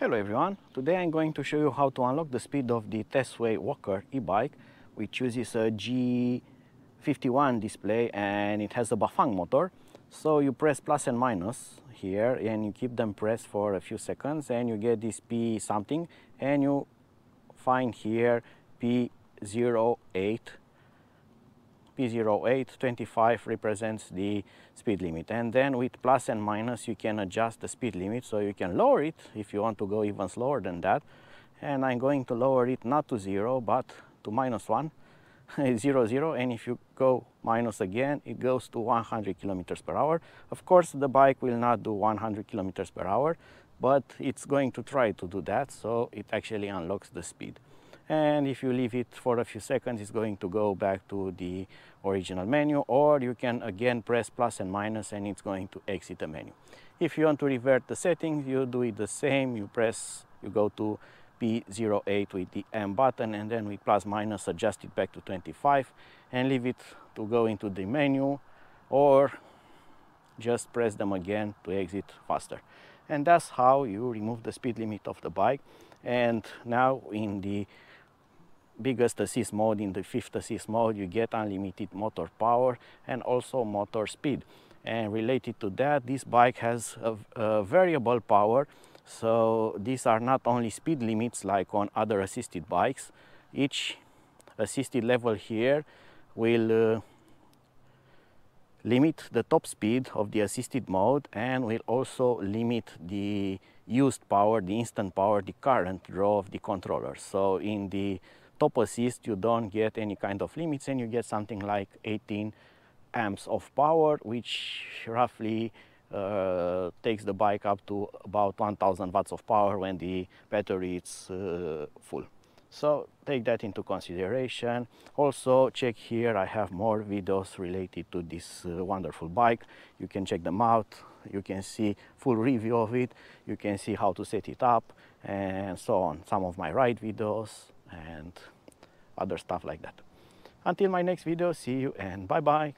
Hello everyone, today I'm going to show you how to unlock the speed of the Tesway Walker e-bike which uses a G51 display and it has a Bafang motor. So you press plus and minus here and you keep them pressed for a few seconds and you get this P something and you find here P08 P08 25 represents the speed limit. And then with plus and minus you can adjust the speed limit so you can lower it if you want to go even slower than that. And I'm going to lower it not to zero but to minus one. Zero zero and if you go minus again it goes to 100 kilometers per hour. Of course the bike will not do 100 kilometers per hour but it's going to try to do that so it actually unlocks the speed and if you leave it for a few seconds it's going to go back to the original menu or you can again press plus and minus and it's going to exit the menu. If you want to revert the settings you do it the same. You press you go to P08 with the M button and then with plus minus adjust it back to 25 and leave it to go into the menu or just press them again to exit faster. And that's how you remove the speed limit of the bike. And now in the biggest assist mode, in the fifth assist mode, you get unlimited motor power and also motor speed. And related to that, this bike has a, a variable power. So these are not only speed limits like on other assisted bikes. Each assisted level here will uh, limit the top speed of the assisted mode and will also limit the used power, the instant power, the current draw of the controller. So in the top assist you don't get any kind of limits and you get something like 18 amps of power which roughly uh, takes the bike up to about 1000 watts of power when the battery is uh, full. So take that into consideration. Also check here, I have more videos related to this uh, wonderful bike. You can check them out. You can see full review of it. You can see how to set it up and so on. Some of my ride videos, and other stuff like that. Until my next video, see you and bye bye.